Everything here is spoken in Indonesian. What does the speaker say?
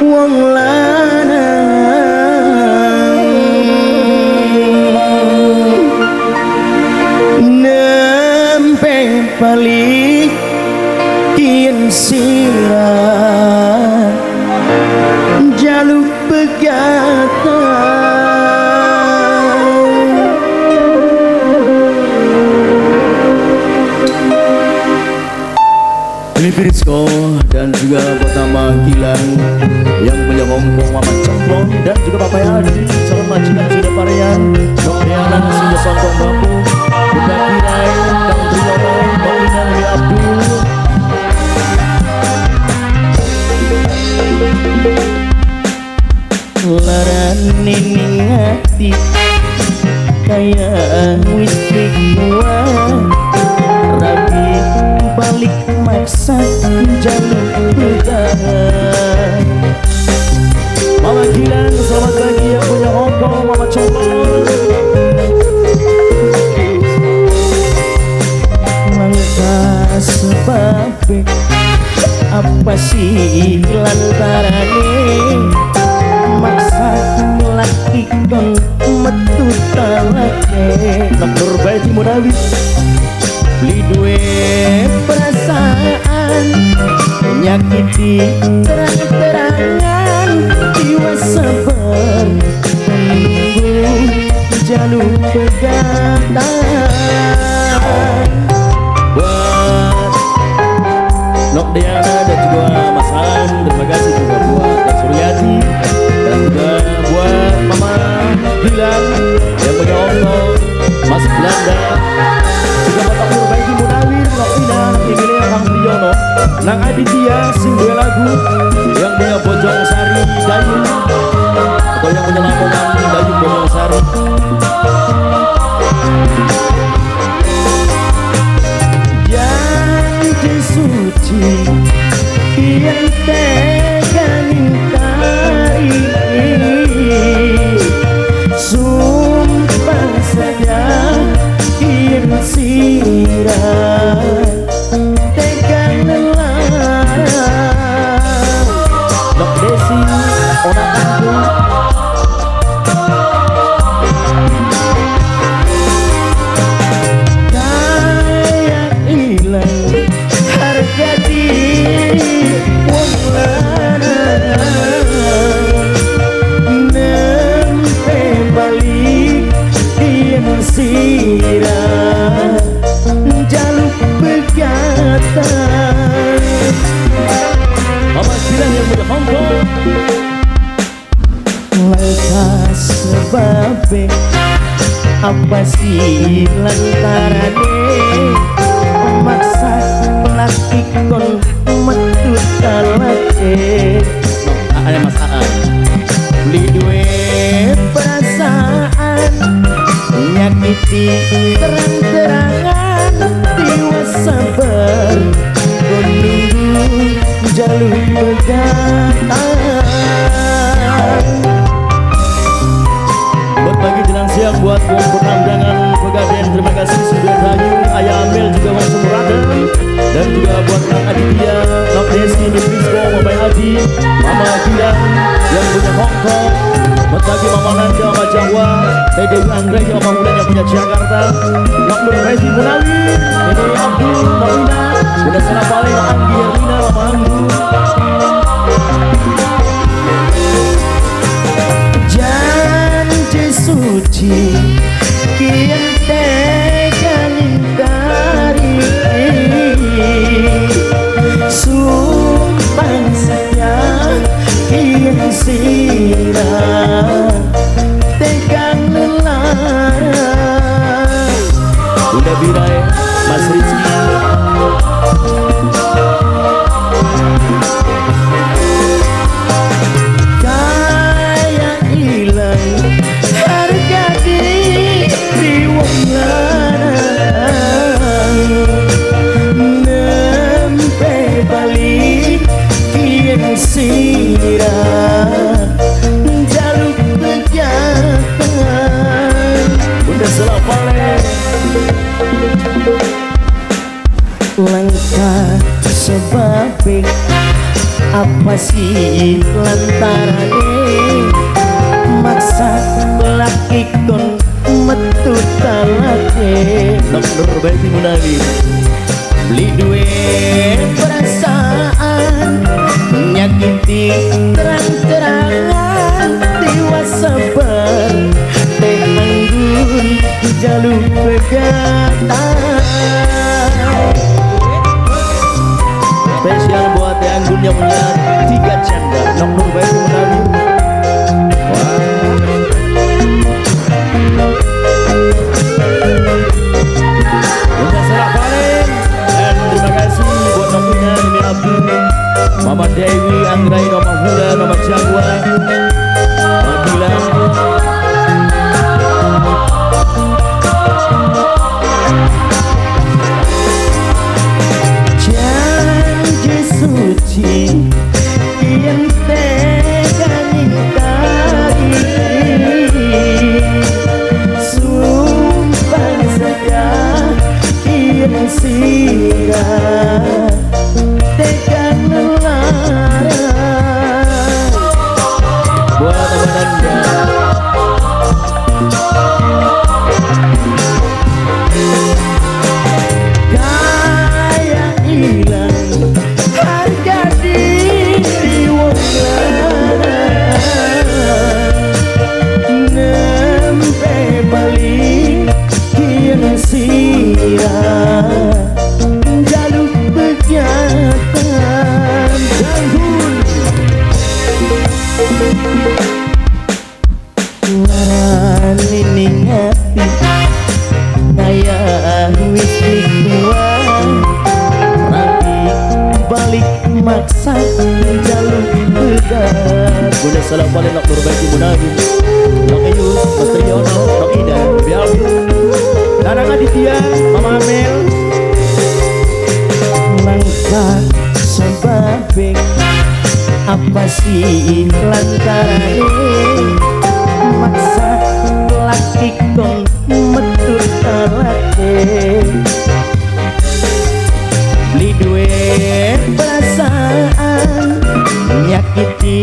ห่วงลา Sembilan yang punya ngomong Mama Cepo dan juga Bapak Haji calon majikan sudah parian Sofianan sudah sontong bapu Bunda kirai dan Trinono Banginan ya Wi Abdul Laran ini hati kayak wis kuat balik maksa jalur utara menyakiti. Terang-terangan jiwa sabar menunggu jalur pegang apa sih lantarane maksa plastik kon metu kalate eh? PDI Anggrek yang pemuda yang punya Jakarta. Yang berpresi Munawi PDI Abdul Mauna sudah sana paling Anggi Erlina Mama Anggu janji suci kian tekan dari sumpahnya kian siram Dabirae Mas Rizky apa sih lantarane maksa laki kon metu talake Dr. Betty Munari beli duit perasaan nyakiti terang-terangan maksa salam paling nak berbaiki munahi Nok Ayu, Mas Triyono, Nok Ida, Biabi Dadang Aditya, Mama Amel Langka sebabing Apa sih lantaran Maksa laki kong metur talake